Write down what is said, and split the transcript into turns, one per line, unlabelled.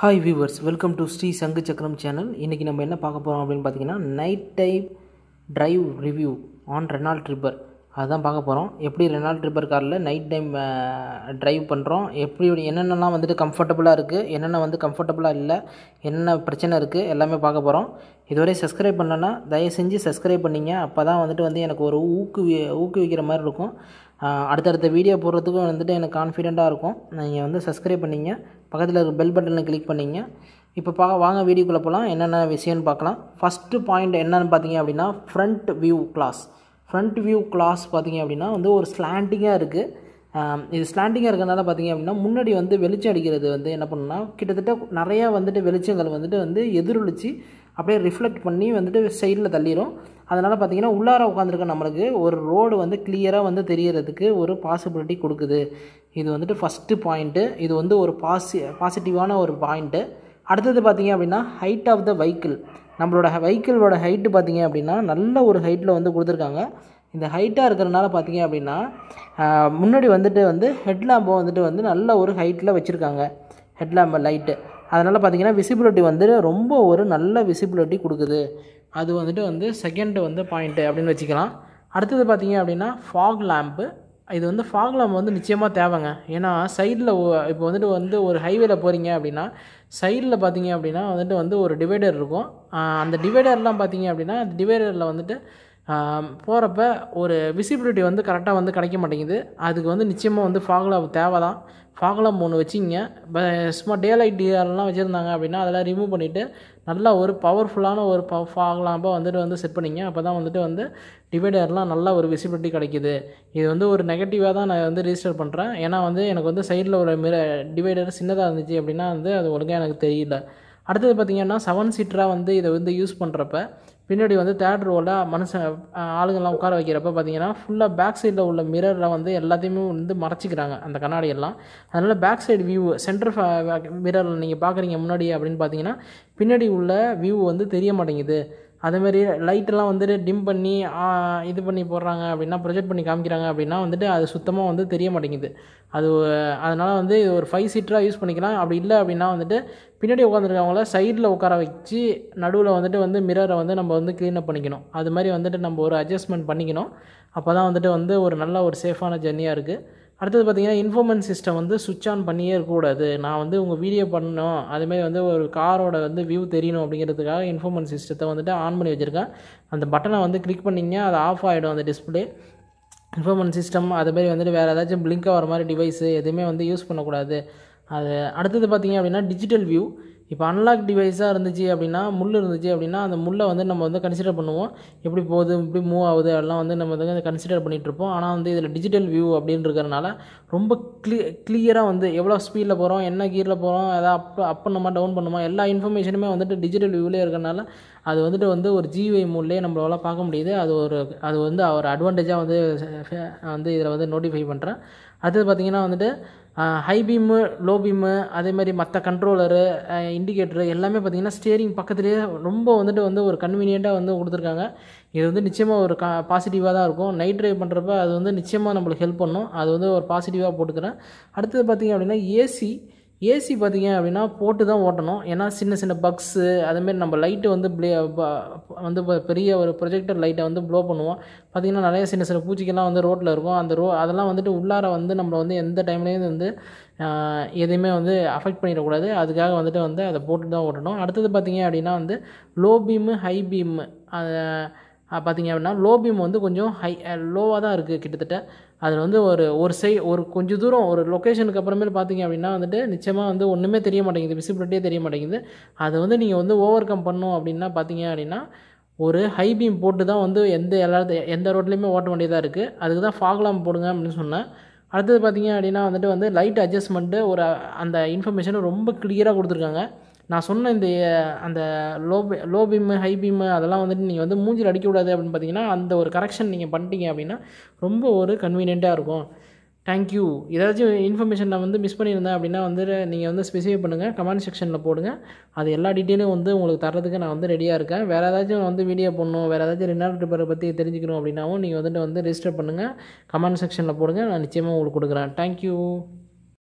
Hi viewers welcome to Shri Sanku Chakkaram channel இன்றைக்கி நம்ம என்ன பார்க்க போகிறோம் அப்படின்னு பார்த்தீங்கன்னா night time drive review on Renault Triber அதுதான் பார்க்க போகிறோம் எப்படி ரெனால்ட் ட்ரிப்பர் காரில் நைட் டைம் டிரைவ் பண்ணுறோம் எப்படி என்னென்னலாம் வந்துட்டு கம்ஃபர்டபுளாக இருக்குது என்னென்ன வந்து கம்ஃபர்டபுளாக இல்லை? என்னென்ன பிரச்சனை இருக்குது எல்லாமே பார்க்க போகிறோம் இதுவரை சப்ஸ்கிரைப் பண்ணலன்னா தயவு செஞ்சு சப்ஸ்கிரைப் பண்ணிங்க. அப்போ தான் வந்துட்டு வந்து எனக்கு ஒரு ஊக்குவி ஊக்குவிக்கிற மாதிரி இருக்கும். அடுத்தடுத்த வீடியோ போடுறதுக்கும் வந்துட்டு எனக்கு கான்ஃபிடெண்ட்டாக இருக்கும். நீங்கள் வந்து சப்ஸ்கிரைப் பண்ணிங்க. பக்கத்தில் இருக்க பெல் பட்டனில் கிளிக் பண்ணிங்க. இப்போ பா வாங்க வீடியோக்குள்ளே போகலாம் என்னென்ன விஷயம்னு பார்க்கலாம். ஃபஸ்ட்டு பாயிண்ட் என்னன்னு பார்த்தீங்க அப்படின்னா front view glass front view glass பார்த்தீங்க அப்படின்னா வந்து ஒரு ஸ்லாண்டிங்காக இருக்குது இது ஸ்லாண்டிங்காக இருக்கிறனால பார்த்தீங்க அப்படின்னா முன்னாடி வந்து வெளிச்சம் அடிக்கிறது வந்து என்ன பண்ணுன்னா கிட்டத்தட்ட நிறையா வந்துட்டு வெளிச்சங்கள் வந்துட்டு வந்து எதிரொலிச்சு அப்படியே ரிஃப்ளெக்ட் பண்ணி வந்துட்டு சைடில் தள்ளிடும் அதனால் பார்த்தீங்கன்னா உள்ளார உட்காந்துருக்க நம்மளுக்கு ஒரு ரோடு வந்து கிளியராக வந்து தெரியறதுக்கு ஒரு பாசிபிலிட்டி கொடுக்குது. இது வந்துட்டு ஃபஸ்ட்டு பாயிண்ட்டு இது வந்து ஒரு பாசி பாசிட்டிவான ஒரு பாயிண்ட்டு அடுத்தது பார்த்திங்க அப்படின்னா ஹைட் ஆஃப் த வெஹிக்கிள் நம்மளோட வெஹிக்கிளோட ஹைட்டு பார்த்தீங்க அப்படின்னா நல்ல ஒரு ஹைட்டில் வந்து கொடுத்துருக்காங்க. இந்த ஹைட்டாக இருக்கிறனால பார்த்தீங்க அப்படின்னா முன்னாடி வந்துட்டு வந்து ஹெட்லாம்பை வந்துட்டு வந்து நல்ல ஒரு ஹைட்டில் வச்சுருக்காங்க. ஹெட்லாம்பை லைட்டு அதனால் பார்த்தீங்கன்னா விசிபிலிட்டி வந்து ரொம்ப ஒரு நல்ல விசிபிலிட்டி கொடுக்குது. அது வந்துட்டு வந்து செகண்ட் வந்து பாயிண்ட்டு அப்படின்னு வச்சுக்கலாம். அடுத்தது பார்த்தீங்க அப்படின்னா ஃபாக் லேம்ப்பு இது வந்து ஃபாக் லேம்ப் வந்து நிச்சயமாக தேவைங்க. ஏன்னா சைடில் இப்போ வந்துட்டு வந்து ஒரு ஹைவேல போகிறீங்க அப்படின்னா சைடில் பார்த்தீங்க அப்படின்னா வந்துட்டு வந்து ஒரு டிவைடர் இருக்கும். அந்த டிவைடர்லாம் பார்த்தீங்க அப்படின்னா அந்த டிவைடரில் வந்துட்டு போகிறப்ப ஒரு விசிபிலிட்டி வந்து கரெக்டாக வந்து கிடைக்க மாட்டேங்குது. அதுக்கு வந்து நிச்சயமாக வந்து ஃபாக்லாம் தேவை தான் ஃபாக்லாம் ஒன்று வச்சிங்க சும்மா டே லைட் டிஆர்லாம் வச்சுருந்தாங்க அப்படின்னா அதெல்லாம் ரிமூவ் பண்ணிவிட்டு நல்லா ஒரு பவர்ஃபுல்லான ஒரு ப ஃபாக்லாம்பை வந்துட்டு வந்து செட் பண்ணிங்க. அப்போ தான் வந்துட்டு வந்து டிவைடர்லாம் நல்ல ஒரு விசிபிலிட்டி கிடைக்கிது. இது வந்து ஒரு நெகட்டிவாக தான் நான் வந்து ரிஜிஸ்டர் பண்ணுறேன் ஏன்னா வந்து எனக்கு வந்து சைடில் ஒரு மிர டிவைடர் சின்னதாக இருந்துச்சு அப்படின்னா வந்து அது ஒழுங்காக எனக்கு தெரியல. அடுத்தது பார்த்திங்கன்னா செவன் சீட்டராக வந்து இதை வந்து யூஸ் பண்ணுறப்ப பின்னாடி வந்து தேர்ட் ரோவில் மனுஷன் ஆளுங்கள்லாம் உட்கார வைக்கிறப்ப பார்த்தீங்கன்னா ஃபுல்லாக பேக் சைடில் உள்ள மிரரில் வந்து எல்லாத்தையுமே வந்து மறைச்சிக்கிறாங்க அந்த கண்ணாடியெல்லாம் அதனால் பேக் சைடு வியூ சென்டர் மிரரில் நீங்கள் பார்க்குறீங்க முன்னாடி அப்படின்னு பார்த்தீங்கன்னா பின்னாடி உள்ள வியூ வந்து தெரிய மாட்டேங்குது. அதேமாரி லைட்டெல்லாம் வந்துட்டு டிம் பண்ணி இது பண்ணி போடுறாங்க அப்படின்னா ப்ரொஜெக்ட் பண்ணி காமிக்கிறாங்க அப்படின்னா வந்துட்டு அது சுத்தமாக வந்து தெரிய மாட்டேங்குது. அது அதனால் வந்து இது ஒரு ஃபைவ் சீட்டராக யூஸ் பண்ணிக்கலாம். அப்படி இல்லை அப்படின்னா வந்துட்டு பின்னாடி உட்காந்துருக்கவங்கள சைடில் உட்கார வச்சு நடுவில் வந்துட்டு வந்து மிரரை வந்து நம்ம வந்து க்ளீனப் பண்ணிக்கணும். அது மாதிரி வந்துட்டு நம்ம ஒரு அட்ஜஸ்ட்மெண்ட் பண்ணிக்கணும். அப்போ தான் வந்துட்டு வந்து ஒரு நல்ல ஒரு சேஃபான ஜெர்னியாக இருக்குது அடுத்தது பார்த்தீங்கன்னா இன்ஃபோர்மெண்ட் சிஸ்டம் வந்து சுவிட்ச் ஆன் பண்ணியே இருக்கக்கூடாது. நான் வந்து உங்கள் வீடியோ பண்ணணும். அதுமாரி வந்து ஒரு காரோட வந்து வியூ தெரியணும் அப்படிங்கிறதுக்காக இன்ஃபோர்மெண்ட் சிஸ்டத்தை வந்துட்டு ஆன் பண்ணி வச்சுருக்கேன். அந்த பட்டனை வந்து கிளிக் பண்ணிங்க அது ஆஃப் ஆகிடும் அந்த டிஸ்பிளே இன்ஃபோர்மெண்ட் சிஸ்டம் அதுமாரி வந்துட்டு வேறு ஏதாச்சும் பிளிங்க் ஆகிற மாதிரி டிவைஸு எதுவுமே வந்து யூஸ் பண்ணக்கூடாது. அது அடுத்தது பார்த்திங்க அப்படின்னா டிஜிட்டல் வியூ இப்போ அன்லாக் டிவைஸாக இருந்துச்சு அப்படின்னா முள் இருந்துச்சு அப்படின்னா அந்த முள்ளை வந்து நம்ம வந்து கன்சிடர் பண்ணுவோம். எப்படி போகுது எப்படி மூவ் ஆகுது அதெல்லாம் வந்து நம்ம வந்து கன்சிடர் பண்ணிகிட்ருப்போம் ஆனால் வந்து இதில் டிஜிட்டல் வியூ அப்படின்றதுனால ரொம்ப க்ளி கிளியராக வந்து எவ்வளோ ஸ்பீடில் போகிறோம் என்ன கீரில் போகிறோம் எதாவது அப் அப் பண்ணுமா டவுன் பண்ணுமா எல்லா இன்ஃபர்மேஷனுமே வந்துட்டு டிஜிட்டல் வியூவிலே இருக்கிறனால அது வந்துட்டு வந்து ஒரு ஜிவை மூட்லேயே நம்மளால பார்க்க முடியுது. அது ஒரு அது வந்து ஒரு அட்வான்டேஜாக வந்து வந்து இதில் வந்து நோட்டிஃபை பண்ணுறேன் அடுத்தது பார்த்திங்கன்னா வந்துட்டு ஹை பீமு லோ பீமு அதேமாதிரி மற்ற கண்ட்ரோலரு இண்டிகேட்டரு எல்லாமே பார்த்திங்கன்னா ஸ்டியரிங் பக்கத்துலேயே ரொம்ப வந்துட்டு வந்து ஒரு கன்வீனியண்ட்டாக வந்து கொடுத்துருக்காங்க. இது வந்து நிச்சயமாக ஒரு கா பாசிட்டிவாக தான் இருக்கும். நைட் ட்ரைவ் பண்ணுறப்ப அது வந்து நிச்சயமாக நம்மளுக்கு ஹெல்ப் பண்ணும். அது வந்து ஒரு பாசிட்டிவாக போட்டுக்கிறேன். அடுத்தது பார்த்திங்க அப்படின்னா ஏசி ஏசி பார்த்தீங்க அப்படின்னா போட்டு தான் ஓட்டணும். ஏன்னா சின்ன சின்ன பக்ஸு அதுமாரி நம்ம லைட்டு வந்து ப்ளே வந்து பெரிய ஒரு ப்ரொஜெக்டர் லைட்டை வந்து ப்ளோ பண்ணுவோம். பார்த்திங்கன்னா நிறைய சின்ன சின்ன பூச்சிக்கெல்லாம் வந்து ரோட்டில் இருக்கும். அந்த ரோ அதெல்லாம் வந்துட்டு உள்ளார வந்து நம்மளை வந்து எந்த டைம்லேயும் வந்து எதையுமே வந்து அஃபெக்ட் பண்ணிடக்கூடாது. அதுக்காக வந்துட்டு வந்து அதை போட்டு தான் ஓட்டணும். அடுத்தது பார்த்தீங்க அப்படின்னா வந்து லோ பீமு ஹை பீமு பார்த்திங்க அப்படின்னா லோ பீம் வந்து கொஞ்சம் ஹை லோவாக தான் இருக்குது கிட்டத்தட்ட. அதில் வந்து ஒரு ஒரு சை ஒரு கொஞ்சம் தூரம் ஒரு லொக்கேஷனுக்கு அப்புறமேல் பார்த்தீங்க அப்படின்னா வந்துட்டு நிச்சயமாக வந்து ஒன்றுமே தெரிய மாட்டேங்குது விசிபிலிட்டியே தெரிய மாட்டேங்குது. அதை வந்து நீங்கள் வந்து ஓவர் கம் பண்ணும் அப்படின்னா பார்த்தீங்க அப்படின்னா ஒரு ஹை பீம் போட்டு தான் வந்து எந்த எல்லா எந்த ரோட்லேயுமே ஓட்ட வேண்டியதாக இருக்குது அதுக்கு தான் ஃபாக்லாம் போடுங்க அப்படின்னு சொன்னேன். அடுத்தது பார்த்தீங்க அப்படின்னா வந்துட்டு வந்து லைட் அட்ஜஸ்ட்மெண்ட்டு ஒரு அந்த இன்ஃபர்மேஷனை ரொம்ப கிளியராக கொடுத்துருக்காங்க. நான் சொன்ன இந்த அந்த low low beam high beam அதெல்லாம் வந்துட்டு நீங்கள் வந்து மூஞ்சில் அடிக்கக்கூடாது அப்படின்னு பார்த்தீங்கன்னா அந்த ஒரு கரெக்ஷன் நீங்கள் பண்ணிட்டீங்க அப்படின்னா ரொம்ப ஒரு கன்வீனியண்ட்டாக இருக்கும். தேங்க்யூ ஏதாச்சும் இன்ஃபர்மேஷன் நான் வந்து மிஸ் பண்ணியிருந்தேன் அப்படின்னா வந்து நீங்கள் வந்து ஸ்பெசிஃபை பண்ணுங்கள் கமெண்ட் செக்ஷனில் போடுங்க. அது எல்லா டீட்டெயிலும் வந்து உங்களுக்கு தரதுக்கு நான் வந்து ரெடியாக இருக்கேன். வேறு ஏதாச்சும் வந்து வீடியோ பண்ணணும் வேறு ஏதாச்சும் ரெனால்ட் பேரை பற்றி தெரிஞ்சுக்கணும் அப்படின்னாவும் நீங்கள் வந்துட்டு வந்து ரெஜிஸ்டர் பண்ணுங்கள் கமெண்ட் செக்ஷனில் போடுங்க நான் நிச்சயமாக உங்களுக்கு கொடுக்குறேன். தேங்க்யூ